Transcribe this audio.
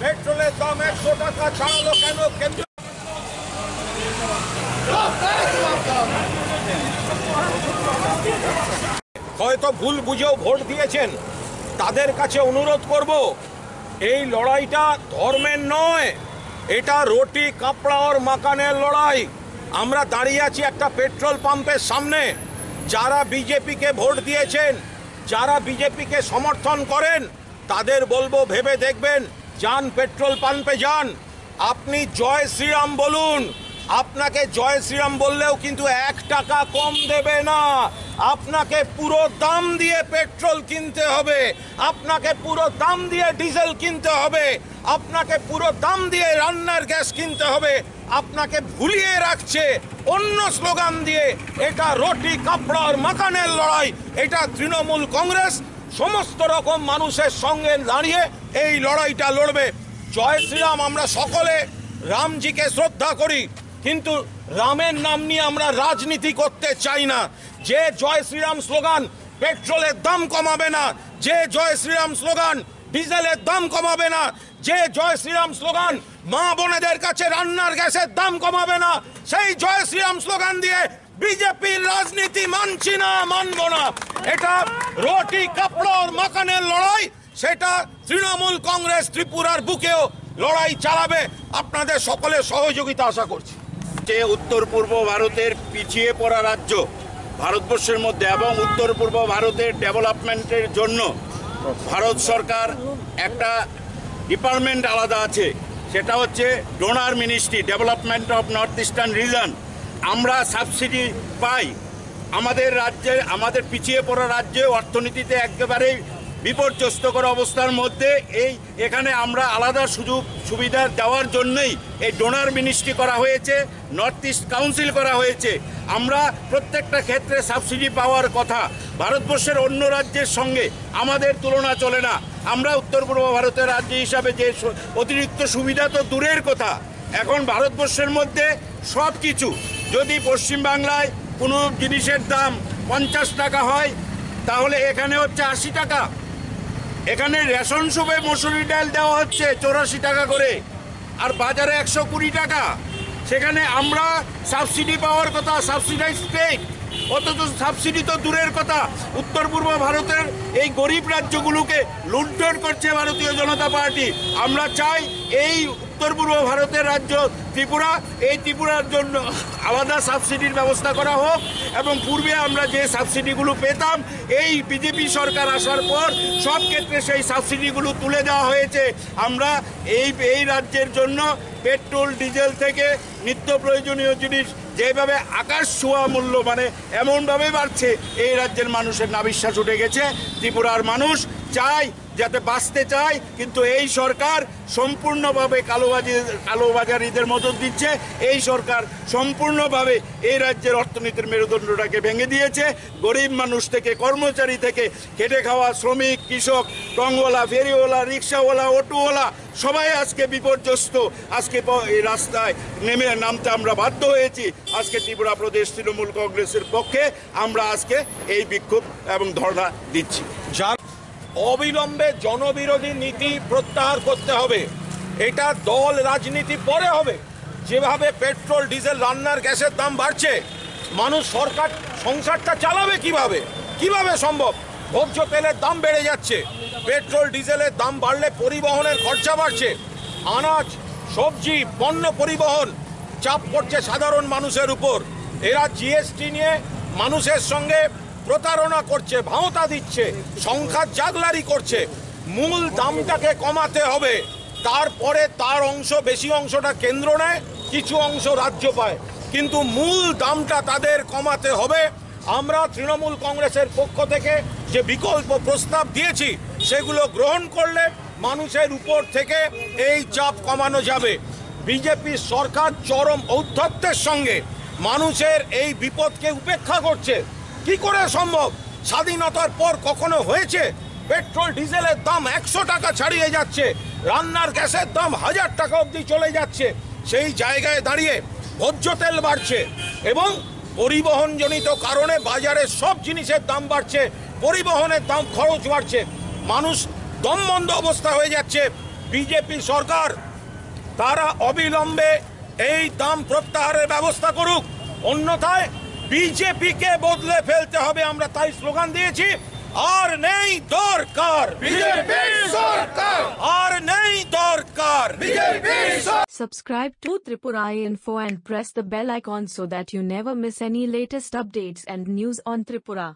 পেট্রোলের দাম একশো টাকা ছাড়ালো কেন? হয়তো ভুল বুঝেও ভোট দিয়েছেন। তাদের কাছে অনুরোধ করব এই লড়াইটা ধর্মের নয় এটা রোটি কাপড়া ওর মাকানের লড়াই। আমরা দাঁড়িয়ে আছি একটা পেট্রোল পাম্পের সামনে। যারা বিজেপিকে ভোট দিয়েছেন যারা বিজেপিকে সমর্থন করেন তাদের বলব ভেবে দেখবেন, যান পেট্রোল পাম্পে যান। আপনি জয় শ্রীরাম বলুন। আপনাকে জয় শ্রীরাম বললেও কিন্তু এক টাকা কম দেবে না। আপনাকে পুরো দাম দিয়ে পেট্রোল কিনতে হবে। আপনাকে পুরো দাম দিয়ে ডিজেল কিনতে হবে। আপনাকে পুরো দাম দিয়ে রান্নার গ্যাস কিনতে হবে। আপনাকে ভুলিয়ে রাখছে অন্য স্লোগান দিয়ে। এটা রুটি কাপড় আর মাকানের লড়াই। এটা তৃণমূল কংগ্রেস সমস্ত রকম মানুষের সঙ্গে দাঁড়িয়ে এই লড়াইটা লড়বে। জয় শ্রীরাম, আমরা সকলে রামজিকে শ্রদ্ধা করি, কিন্তু রামের নাম নিয়ে আমরা রাজনীতি করতে চাই না। যে জয় শ্রীরাম স্লোগান পেট্রোলের দাম কমাবে না, যে জয় শ্রীরাম স্লোগান ডিজেলের দাম কমাবে না, যে জয় শ্রীরাম স্লোগান মা বোনেদের কাছে রান্নার গ্যাসের দাম কমাবে না, সেই জয় শ্রীরাম স্লোগান দিয়ে বিজেপির রাজনীতি মানছি না, মানবো না। এটা রুটি কাপড় আর মাকানের লড়াই, সেটা তৃণমূল কংগ্রেস ত্রিপুরার বুকেও লড়াই চালাবে। আপনাদের সকলের সহযোগিতা আশা করছি। যে উত্তর পূর্ব ভারতের পিছিয়ে পড়া রাজ্য ভারতবর্ষের মধ্যে এবং উত্তর পূর্ব ভারতের ডেভেলপমেন্টের জন্য ভারত সরকার একটা ডিপার্টমেন্ট আলাদা আছে। সেটা হচ্ছে DoNER ministry, development of North Eastern region. আমরা সাবসিডি পাই। আমাদের রাজ্যে, আমাদের পিছিয়ে পড়া রাজ্যে অর্থনীতিতে একেবারেই বিপর্যস্তকর অবস্থার মধ্যে এই, এখানে আমরা আলাদা সুযোগ, সুবিধা দেওয়ার জন্যই এই ডোনার মিনিস্ট্রি করা হয়েছে, নর্থ ইস্ট কাউন্সিল করা হয়েছে। আমরা প্রত্যেকটা ক্ষেত্রে সাবসিডি পাওয়ার কথা, ভারতবর্ষের অন্য রাজ্যের সঙ্গে আমাদের তুলনা চলে না। আমরা উত্তর পূর্ব ভারতের রাজ্য হিসাবে যে অতিরিক্ত সুবিধা তো দূরের কথা, এখন ভারতবর্ষের মধ্যে সব কিছু যদি পশ্চিমবাংলায় কোনো জিনিসের দাম পঞ্চাশ টাকা হয়, তাহলে এখানে হচ্ছে আশি টাকা। এখানে রেশন শপে মসুরি ডাল দেওয়া হচ্ছে চৌরাশি টাকা করে, আর বাজারে একশো কুড়ি টাকা। সেখানে আমরা সাবসিডি পাওয়ার কথা সাবসিডাইজ স্টেট অথচ সাবসিডি তো দূরের কথা। উত্তর পূর্ব ভারতের এই গরিব রাজ্যগুলোকে লুণ্ঠন করছে ভারতীয় জনতা পার্টি। আমরা চাই এই উত্তর পূর্ব ভারতের রাজ্য ত্রিপুরা। এই ত্রিপুরার জন্য আলাদা সাবসিডির ব্যবস্থা করা হোক এবং পূর্বে আমরা যে সাবসিডিগুলো পেতাম, এই বিজেপি সরকার আসার পর সব ক্ষেত্রে সেই সাবসিডিগুলো তুলে দেওয়া হয়েছে। আমরা এই এই রাজ্যের জন্য পেট্রোল, ডিজেল থেকে নিত্য প্রয়োজনীয় জিনিস যেভাবে আকাশ ছোঁয়া মূল্য মানে এমনভাবে বাড়ছে, এই রাজ্যের মানুষের নাবিশ্বাস উঠে গেছে। ত্রিপুরার মানুষ চায় যাতে বাঁচতে চায়, কিন্তু এই সরকার সম্পূর্ণভাবে কালোবাজি, কালোবাজারিদের মদত দিচ্ছে। এই সরকার সম্পূর্ণভাবে এই রাজ্যের অর্থনীতির মেরুদণ্ডটাকে ভেঙে দিয়েছে। গরিব মানুষ থেকে, কর্মচারী থেকে, খেটে খাওয়া শ্রমিক, কৃষক, টংওয়ালা, ফেরিওয়ালা, রিক্সাওয়ালা, অটোওয়ালা, সবাই আজকে বিপর্যস্ত। আজকে এই রাস্তায় নেমে নামতে আমরা বাধ্য হয়েছি। আজকে ত্রিপুরা প্রদেশ তৃণমূল কংগ্রেসের পক্ষে আমরা আজকে এই বিক্ষোভ এবং ধর্ণা দিচ্ছি। অবিলম্বে জনবিরোধী নীতি প্রত্যাহার করতে হবে। এটা দল রাজনীতি পরে হবে। যেভাবে পেট্রোল, ডিজেল, রান্নার গ্যাসের দাম বাড়ছে, মানুষ সরকার, সংসারটা চালাবে কীভাবে? কীভাবে সম্ভব? ভোজ্য তেলের দাম বেড়ে যাচ্ছে। পেট্রোল, ডিজেলের দাম বাড়লে পরিবহনের খরচা বাড়ছে। আনাজ, সবজি, পণ্য পরিবহন, চাপ পড়ছে সাধারণ মানুষের উপর। এরা জিএসটি নিয়ে মানুষের সঙ্গে প্রতারণা করছে, ভাওতা দিচ্ছে সংখ্যা জাগলারি করছে। মূল দামটাকে কমাতে হবে। তারপরে তার অংশ, বেশি অংশটা কেন্দ্র নেয়, কিছু অংশ রাজ্য পায়। কিন্তু মূল দামটা তাদের কমাতে হবে। আমরা তৃণমূল কংগ্রেসের পক্ষ থেকে যে বিকল্প প্রস্তাব দিয়েছি, সেগুলো গ্রহণ করলে মানুষের উপর থেকে এই চাপ কমানো যাবে। বিজেপি সরকার চরম ঔদ্ধত্যের সঙ্গে মানুষের এই বিপদকে উপেক্ষা করছে। কি করে সম্ভব? স্বাধীনতার পর কখনো হয়েছে? পেট্রোল, ডিজেলের দাম একশো টাকা ছাড়িয়ে যাচ্ছে। রান্নার গ্যাসের দাম হাজার টাকা অবধি চলে যাচ্ছে। সেই জায়গায় দাঁড়িয়ে ভোজ্য তেল বাড়ছে এবং পরিবহনজনিত কারণে বাজারে সব জিনিসের দাম বাড়ছে, পরিবহনের দাম খরচ বাড়ছে। মানুষ দমবন্ধ অবস্থা হয়ে যাচ্ছে। বিজেপি সরকার, তারা অবিলম্বে এই দাম প্রত্যাহারের ব্যবস্থা করুক। অন্যথায় বিজেপিকে বদলে ফেলতে হবে আমরা তাই স্লোগান দিয়েছি আর নেই দরকার আর নেই দরকার Subscribe to Tripura Info and press the bell icon so that you never miss any latest updates and news on Tripura.